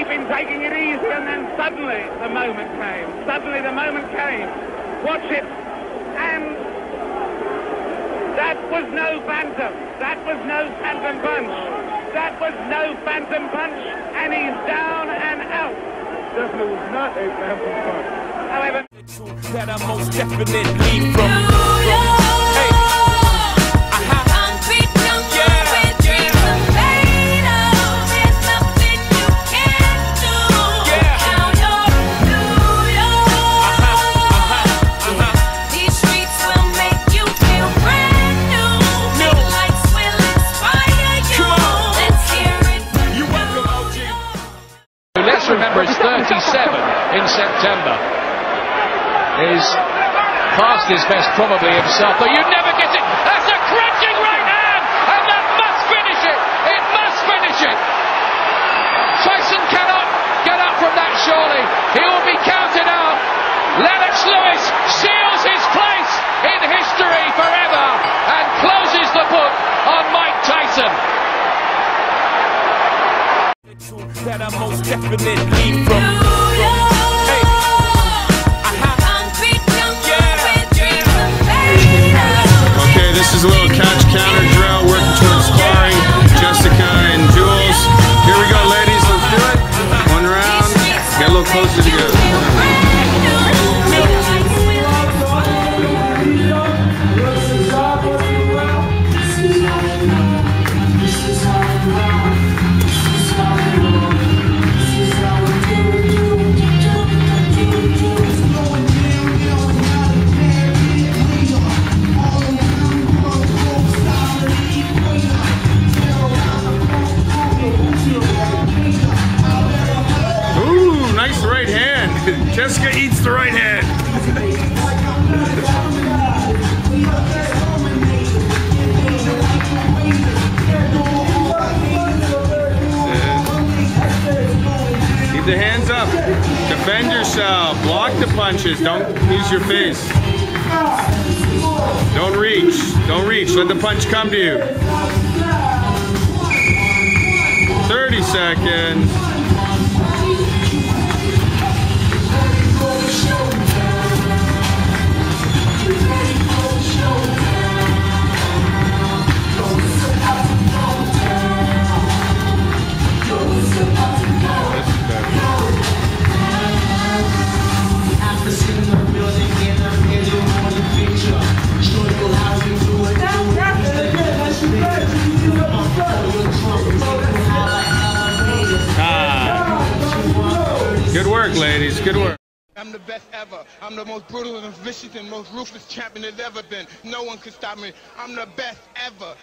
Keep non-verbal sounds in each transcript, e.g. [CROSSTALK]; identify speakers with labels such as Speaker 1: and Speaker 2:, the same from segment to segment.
Speaker 1: He'd been taking it easy, and then suddenly the moment came. Suddenly the moment came. Watch it. And that was no phantom. That was no phantom punch. That was no phantom punch, and he's down and out.
Speaker 2: Definitely was not a phantom punch.
Speaker 1: However,
Speaker 3: that I most definitely from.
Speaker 4: Best probably himself, but you never get it. That's a crunching right hand, and that must finish it. It must finish it. Tyson cannot get up from that surely. He will be counted out. Lennox Lewis seals his place in history forever and closes the book on Mike Tyson.
Speaker 3: That most definitely
Speaker 5: punches. Don't use your face. Don't reach. Don't reach. Let the punch come to you. 30 seconds. Good work, ladies. Good work.
Speaker 6: I'm the best ever. I'm the most brutal and vicious and most ruthless champion there's ever been. No one can stop me. I'm the best ever.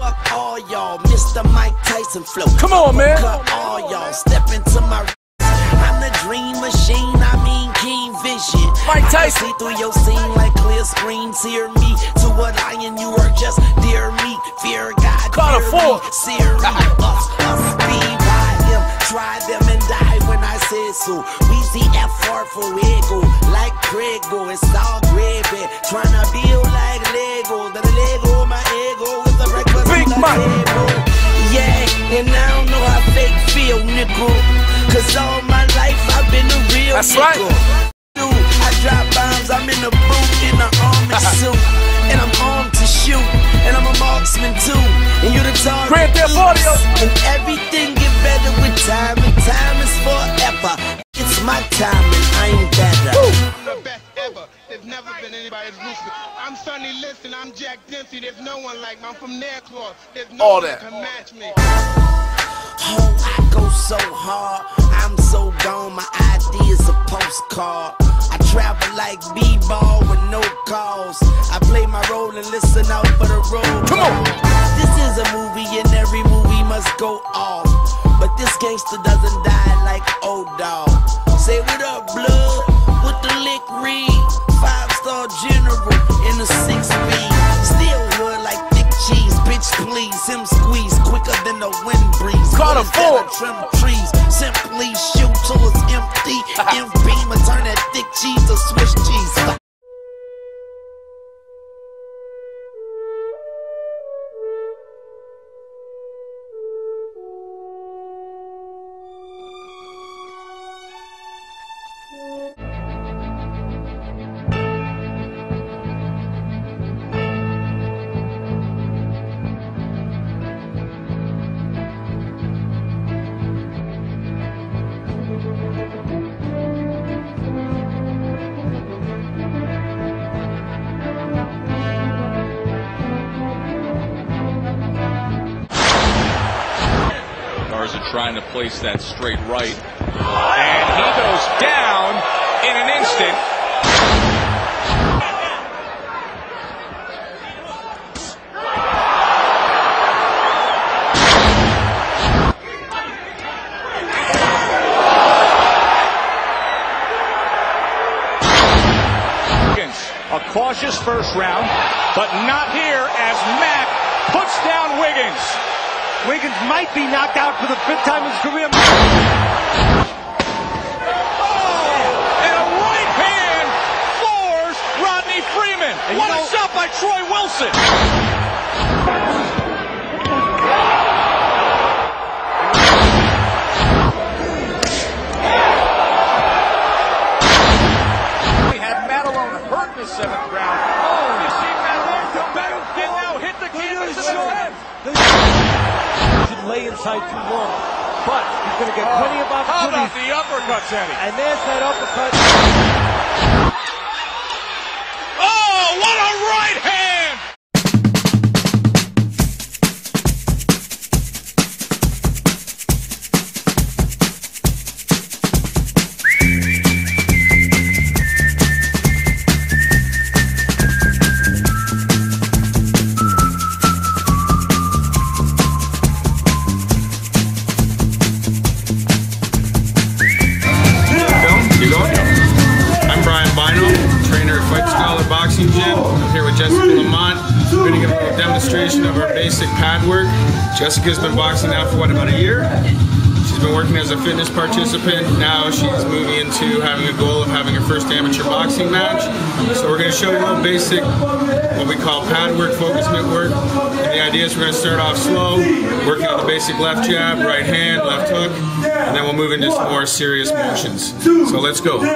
Speaker 7: Fuck all y'all, Mr. Mike Tyson flow.
Speaker 3: Come on, man.
Speaker 7: Cut all y'all, step into my. I'm the dream machine, I mean keen vision.
Speaker 3: Mike
Speaker 7: I
Speaker 3: Tyson.
Speaker 7: see through your scene like clear screens. Hear me to what I and you are just dear me. Fear God,
Speaker 3: Call
Speaker 7: fear
Speaker 3: a four.
Speaker 7: me. Sear me, us, us, B-Y-M. Try them and die when I say so. We see F4 for ego, like Prego. It's all gravy. Tryna build like Lego. The Lego, my ego with the breakfast
Speaker 3: Big
Speaker 7: on the. Yeah, and I don't know how fake feel, nickel. Cause all my life I've been a real
Speaker 3: That's right.
Speaker 7: nickel. Dude, I drop bombs, I'm in a boot in an army [LAUGHS] suit. And I'm armed to shoot. And I'm a marksman too. And you're the target.
Speaker 3: Grand Theft Audio.
Speaker 7: And everything
Speaker 6: Sonny Liston. I'm Jack Dempsey. There's no one like me. I'm from Nairclaw. There's no
Speaker 3: All
Speaker 6: one
Speaker 3: that.
Speaker 6: that can match me.
Speaker 7: Oh, I go so hard. I'm so gone. My ID is a postcard. I travel like B-ball with no calls. I play my role and listen out for the road.
Speaker 3: Come on.
Speaker 7: This is a movie and every movie must go off. But this gangster doesn't die like old dog. Say what breeze.
Speaker 3: Call a
Speaker 7: Bullets
Speaker 3: four.
Speaker 7: I Trim trees. Simply shoot till it's empty. [LAUGHS] M beam turn that thick cheese to Swiss cheese.
Speaker 4: Trying to place that straight right. And he goes down in an instant.
Speaker 8: A cautious first round, but not here as Mack puts down Wiggins. Wiggins might be knocked out for the fifth time in his career. Oh, and a right hand floors Rodney Freeman. what a shot by Troy Wilson. We had Maddalone hurt in the seventh round. Oh, you see Maddalone come back and now hit the canvas in the head.
Speaker 9: Lay inside too long. But he's going to get oh, plenty of
Speaker 8: How about
Speaker 9: opportunities.
Speaker 8: the uppercuts, Eddie?
Speaker 9: And there's that uppercut.
Speaker 8: Oh, what a right hand!
Speaker 5: Demonstration of our basic pad work. Jessica's been boxing now for what, about a year? She's been working as a fitness participant. Now she's moving into having a goal of having her first amateur boxing match. So we're going to show you a basic, what we call pad work, focus mitt work. And the idea is we're going to start off slow, working on the basic left jab, right hand, left hook, and then we'll move into some more serious motions. So let's go. One,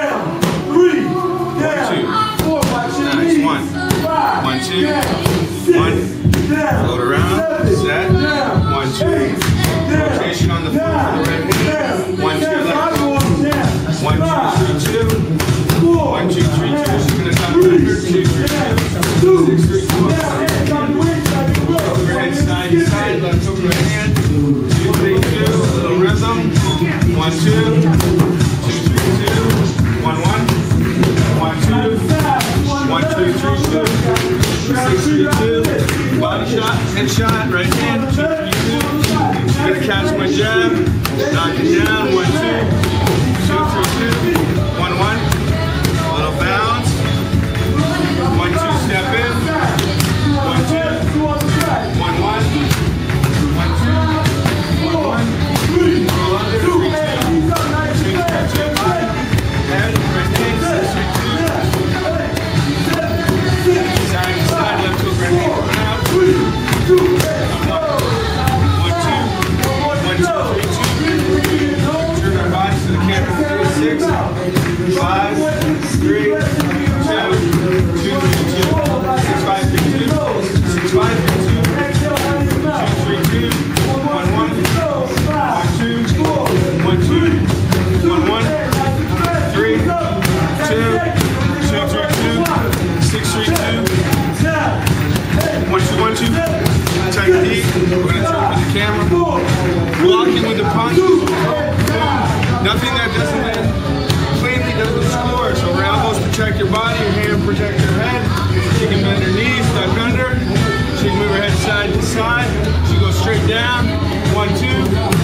Speaker 5: two. One, two. One. Float around. Set. One, two. Rotation on the floor for the right hand. One, two. Left. One, two, three, two. One, two, three, two. She's gonna stop under. Two, three, two. Six, three, four. Overhead side to side. Left hook, right hand. Two, three, two. A little rhythm. One. Two, camera. Blocking with the punches. Nothing that doesn't end cleanly doesn't score. So your elbows protect your body, your hand protect your head. She can bend her knees, duck under. She can move her head side to side. She goes straight down. One, two.